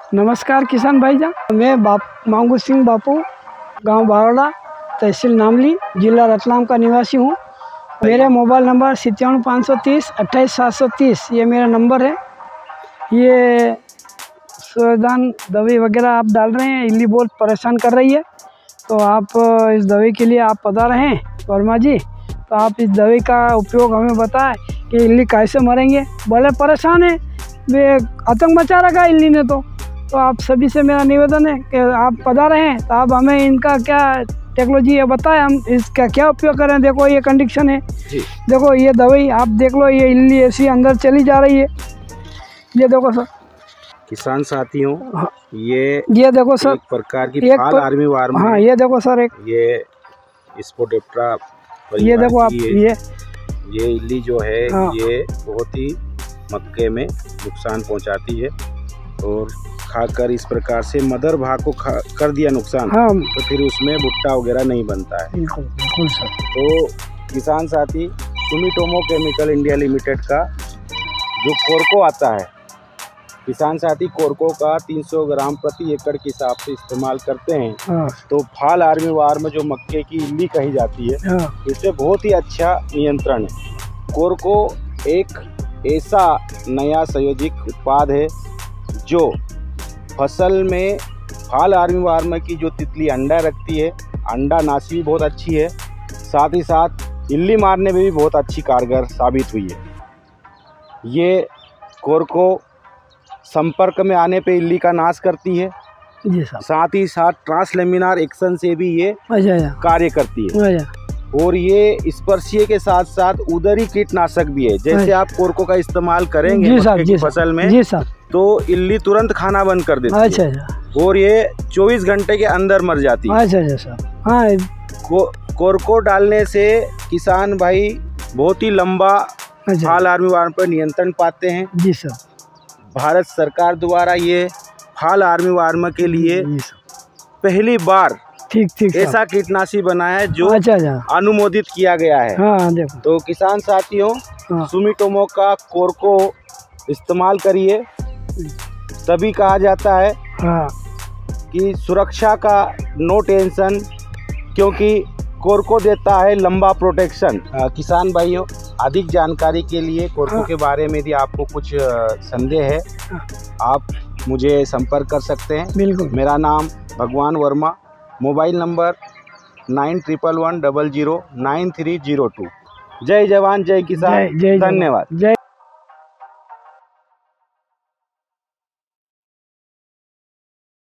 नमस्कार किसान भाईजान। मैं बाप, मांगू सिंह बापू, गाँव बारोड़ा, तहसील नामली, जिला रतलाम का निवासी हूँ। मेरे मोबाइल नंबर सत्तावन पाँच सौ तीस, अट्ठाईस सात सौ तीस, ये मेरा नंबर है। ये सुदान दवाई वगैरह आप डाल रहे हैं इली बहुत परेशान कर रही है। तो आप, इस दवाई के लिए आप पता रहें वर्मा जी। तो आप इस दवाई का उपयोग हमें बताएँ कि इल्ली कैसे मरेंगे। भले परेशान है आतंक मचा रखा इल्ली ने तो। तो आप सभी से मेरा निवेदन है कि आप पता रहें तो आप हमें इनका क्या टेक्नोलॉजी है बताएँ हम इसका क्या उपयोग करें? देखो ये कंडीशन है। जी। देखो ये दवाई आप देख लो ये इल्ली ऐसी अंदर चली जा रही है। ये देखो सर। किसान साथियों हाँ। ये ये देखो सर। एक प्रकार की एक पर- आर्मी वार्म हाँ ये देखो सर एक ये स्पोडेप्ट्रा ये देखो आप ये ये ये इल्ली जो है हाँ। ये बहुत ही मक्के में नुकसान पहुंचाती है। और खाकर इस प्रकार से मदर भाग को खा कर दिया नुकसान हाँ। तो फिर उसमें भुट्टा वगैरह नहीं बनता है। बिल्कुल बिल्कुल सर। तो किसान साथी सुमिटोमो केमिकल इंडिया लिमिटेड का जो कोरको आता है किसान साथी कोरको का 300 ग्राम प्रति एकड़ के हिसाब से इस्तेमाल करते हैं। हाँ। तो फाल आर्मी वार में जो मक्के की इल्ली कही जाती है हाँ। इससे बहुत ही अच्छा नियंत्रण है। कोरको एक ऐसा नया संयोजित उत्पाद है जो फ़सल में फाल आर्मी वार्म की जो तितली अंडा रखती है अंडा नाशी भी बहुत अच्छी है। साथ ही साथ इल्ली मारने में भी बहुत अच्छी कारगर साबित हुई है। ये कोरको संपर्क में आने पे इल्ली का नाश करती है। जी साथ ही साथ ट्रांसलेमिनार एक्शन से भी ये अच्छा अच्छा। कार्य करती है। अच्छा। और ये स्पर्शीय के साथ साथ उदरी कीटनाशक भी है। जैसे। आप कोरको का इस्तेमाल करेंगे जी जी फ़सल में जी साहब तो इल्ली तुरंत खाना बंद कर देती अच्छा है। अच्छा और ये 24 घंटे के अंदर मर जाती है। अच्छा अच्छा साहब हाँ को, कोरको डालने से किसान भाई बहुत ही लंबा अच्छा। फाल आर्मी वार्म पर नियंत्रण पाते हैं। जी साहब भारत सरकार द्वारा ये फाल आर्मी वार्म के लिए पहली बार ठीक ठीक ऐसा कीटनाशी बनाया है जो अच्छा अच्छा। अनुमोदित किया गया है हाँ देखो। तो किसान साथियों हाँ। सुमिटोमो का कोरको इस्तेमाल करिए। तभी कहा जाता है हाँ। कि सुरक्षा का नो टेंशन क्योंकि कोरको देता है लंबा प्रोटेक्शन। किसान भाइयों अधिक जानकारी के लिए कोरको हाँ। के बारे में यदि आपको कुछ संदेह है। हाँ। आप मुझे संपर्क कर सकते हैं। बिल्कुल। मेरा नाम Bhagwan Verma mobile number nine triple one double zero nine three zero two. जय जवान जय किसान। जय धन्यवाद। जय